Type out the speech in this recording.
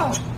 Oh.